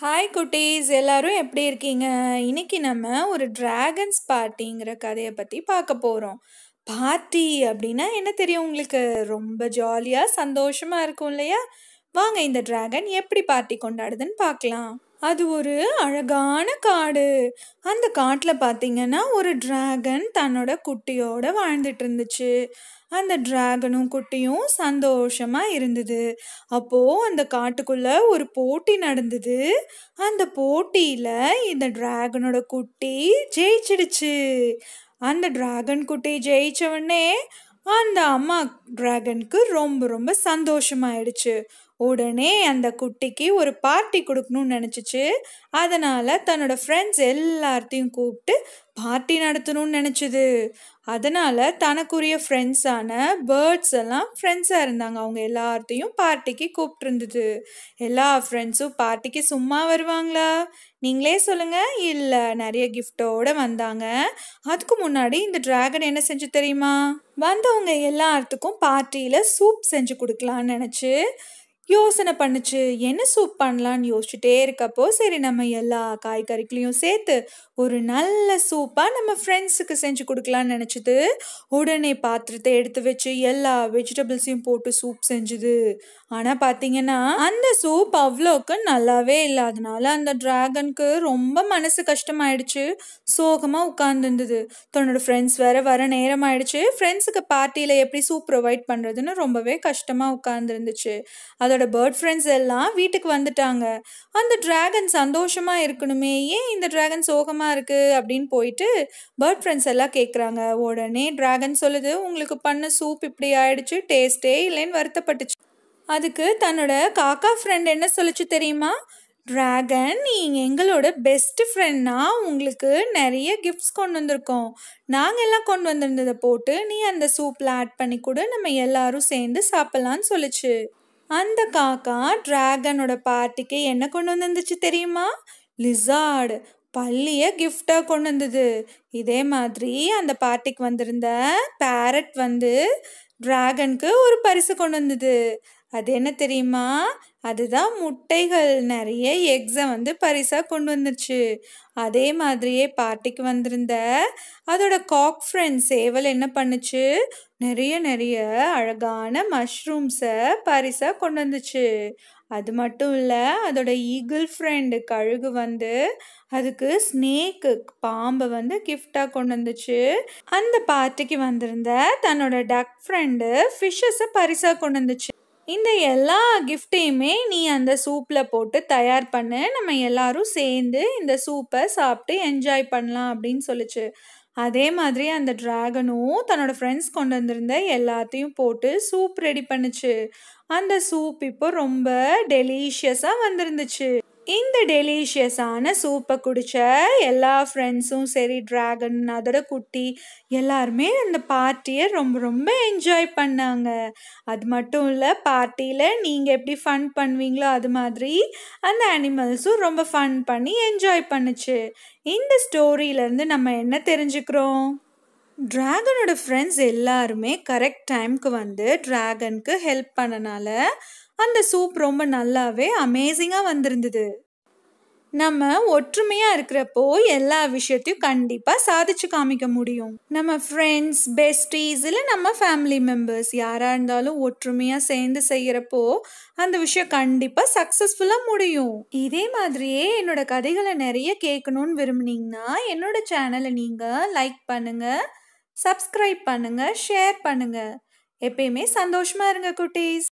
Hi குட்டீஸ். எல்லோரும் எப்படி இருக்கீங்க? இன்னைக்கு நம்ம ஒரு டிராகன்ஸ் பார்ட்டிங்கிற கதையை பற்றி பார்க்க போகிறோம் பார்ட்டி அப்படின்னா என்ன தெரியும் உங்களுக்கு? ரொம்ப ஜாலியாக சந்தோஷமாக இருக்கும் இல்லையா? வாங்க இந்த டிராகன் எப்படி பார்ட்டி கொண்டாடுதுன்னு பார்க்கலாம். அது ஒரு அழகான காடு. அந்த காட்டில் பார்த்தீங்கன்னா ஒரு டிராகன் தன்னோட குட்டியோட வாழ்ந்துட்டு இருந்துச்சு அந்த டிராகனும் குட்டியும் சந்தோஷமாக இருந்தது. அப்போது அந்த காட்டுக்குள்ளே ஒரு போட்டி நடந்தது. அந்த போட்டியில் இந்த டிராகனோட குட்டி ஜெயிச்சிடுச்சு. அந்த டிராகன் குட்டி ஜெயிச்ச உடனே அந்த அம்மா டிராகனுக்கு ரொம்ப ரொம்ப சந்தோஷமாயிடுச்சு. உடனே அந்த குட்டிக்கு ஒரு பார்ட்டி கொடுக்கணும்னு நினச்சிச்சு. அதனால் தன்னோட ஃப்ரெண்ட்ஸ் எல்லாத்தையும் கூப்பிட்டு பார்ட்டி நடத்தணும்னு நினச்சிது. அதனால் தனக்குரிய ஃப்ரெண்ட்ஸான பேர்ட்ஸ் எல்லாம் ஃப்ரெண்ட்ஸாக இருந்தாங்க. அவங்க எல்லாத்தையும் பார்ட்டிக்கு கூப்பிட்டுருந்தது எல்லா ஃப்ரெண்ட்ஸும் பார்ட்டிக்கு சும்மா வருவாங்களா? நீங்களே சொல்லுங்கள் இல்லை நிறைய கிஃப்டோடு வந்தாங்க. அதுக்கு முன்னாடி இந்த டிராகன் என்ன செஞ்சு தெரியுமா? வந்தவங்க எல்லாத்துக்கும் பார்ட்டியில் சூப் செஞ்சு கொடுக்கலான்னு நினச்சி யோசனை பண்ணுச்சு. என்ன சூப் பண்ணலான்னு யோசிச்சுட்டே இருக்கப்போ சரி நம்ம எல்லா காய்கறிகளையும் சேர்த்து ஒரு நல்ல சூப்பாக நம்ம ஃப்ரெண்ட்ஸுக்கு செஞ்சு கொடுக்கலான்னு நினச்சிது உடனே பாத்திரத்தை எடுத்து வச்சு எல்லா வெஜிடபிள்ஸையும் போட்டு சூப் செஞ்சுது. ஆனால் பார்த்தீங்கன்னா அந்த சூப் அவ்வளோக்கு நல்லாவே இல்லை. அதனால அந்த டிராகனுக்கு ரொம்ப மனசு கஷ்டமாயிடுச்சு. சோகமாக உட்கார்ந்துருந்தது. தன்னோட ஃப்ரெண்ட்ஸ் வேற வர நேரம் ஆயிடுச்சு ஃப்ரெண்ட்ஸுக்கு பார்ட்டியில் எப்படி சூப் ப்ரொவைட் பண்ணுறதுன்னு ரொம்பவே கஷ்டமாக உட்கார்ந்துருந்துச்சு. அதோட பேர்ட் ஃப்ரெண்ட்ஸ் எல்லாம் வீட்டுக்கு வந்துட்டாங்க. அந்த டிராகன் சந்தோஷமாக இருக்கணுமே ஏன் இந்த டிராகன் சோகமாக இருக்கு அப்படின்னு போயிட்டு பேர்ட் ஃப்ரெண்ட்ஸ் எல்லாம் கேட்குறாங்க உடனே டிராகன் சொல்லுது உங்களுக்கு பண்ண சூப் இப்படி ஆயிடுச்சு டேஸ்ட்டே இல்லைன்னு வருத்தப்பட்டுச்சு. அதுக்கு தன்னோட காக்கா ஃப்ரெண்ட் என்ன சொல்லுச்சு தெரியுமா? டிராகன் நீங்கள் எங்களோட பெஸ்ட் ஃப்ரெண்ட்னா உங்களுக்கு நிறைய கிஃப்ட்ஸ் கொண்டு வந்திருக்கோம். நாங்கள் எல்லாம் கொண்டு வந்திருந்ததை போட்டு நீ அந்த சூப்பில் ஆட் பண்ணி கூட நம்ம எல்லாரும் சேர்ந்து சாப்பிட்லான்னு சொல்லுச்சு. அந்த காக்கா டிராகனோட பார்ட்டிக்கு என்ன கொண்டு வந்துருந்துச்சு தெரியுமா? லிசார்டு பள்ளியை கிஃப்டாக கொண்டு வந்தது. இதே மாதிரி அந்த பார்ட்டிக்கு வந்திருந்த பேரட் வந்து டிராகனுக்கு ஒரு பரிசு கொண்டு வந்தது. அது என்ன தெரியுமா? அதுதான் முட்டைகள். நிறைய எக்ஸை வந்து பரிசாக கொண்டு வந்துச்சு அதே மாதிரியே பார்ட்டிக்கு வந்திருந்த அதோட காக் ஃப்ரெண்ட் சேவல் என்ன பண்ணுச்சு? நிறைய நிறைய அழகான மஷ்ரூம்ஸை பரிசாக கொண்டு வந்துச்சு. அது மட்டும் இல்லை அதோட ஈகிள் ஃப்ரெண்டு கழுகு வந்து அதுக்கு ஸ்னேக்கு பாம்பை வந்து கிஃப்டாக கொண்டு வந்துச்சு. அந்த பார்ட்டிக்கு வந்திருந்த தன்னோட டக் ஃப்ரெண்டு ஃபிஷ்ஷஸை பரிசாக கொண்டு வந்துச்சு. இந்த எல்லா கிஃப்டையுமே நீ அந்த சூப்பில் போட்டு தயார் பண்ணு. நம்ம எல்லாரும் சேர்ந்து இந்த சூப்பை சாப்பிட்டு என்ஜாய் பண்ணலாம் அப்படின்னு சொல்லிச்சு. அதே மாதிரி அந்த டிராகனும் தன்னோட ஃப்ரெண்ட்ஸ் கொண்டு வந்திருந்த எல்லாத்தையும் போட்டு சூப் ரெடி பண்ணுச்சு. அந்த சூப் இப்போ ரொம்ப டெலிஷியஸாக வந்திருந்துச்சு. இந்த டெலிஷியஸான சூப்பை குடித்த எல்லா ஃப்ரெண்ட்ஸும் சரி ட்ராகன் அதோட குட்டி எல்லாருமே அந்த பார்ட்டியை ரொம்ப ரொம்ப என்ஜாய் பண்ணாங்க. அது மட்டும் இல்லை பார்ட்டியில் நீங்கள் எப்படி ஃபன் பண்ணுவீங்களோ அது மாதிரி அந்த அனிமல்ஸும் ரொம்ப ஃபன் பண்ணி என்ஜாய் பண்ணுச்சு. இந்த ஸ்டோரியிலேருந்து நம்ம என்ன தெரிஞ்சுக்கிறோம்? ட்ராகனோட ஃப்ரெண்ட்ஸ் எல்லாருமே கரெக்ட் டைம்க்கு வந்து ட்ராகனுக்கு ஹெல்ப் பண்ணனால அந்த சூப் ரொம்ப நல்லாவே அமேசிங்காக வந்திருந்தது. நம்ம ஒற்றுமையாக இருக்கிறப்போ எல்லா விஷயத்தையும் கண்டிப்பாக சாதிச்சு காமிக்க முடியும். நம்ம ஃப்ரெண்ட்ஸ் பெஸ்டீஸ் இல்லை நம்ம ஃபேமிலி மெம்பர்ஸ் யாராக இருந்தாலும் ஒற்றுமையாக சேர்ந்து செய்கிறப்போ அந்த விஷயம் கண்டிப்பாக சக்ஸஸ்ஃபுல்லாக முடியும். இதே மாதிரியே என்னோட கதைகளை நிறைய கேட்கணும்னு விரும்புனீங்கன்னா என்னோட சேனலை நீங்கள் லைக் பண்ணுங்கள் சப்ஸ்கிரைப் பண்ணுங்கள் ஷேர் பண்ணுங்கள் எப்பயுமே சந்தோஷமாக இருங்க குட்டீஸ்.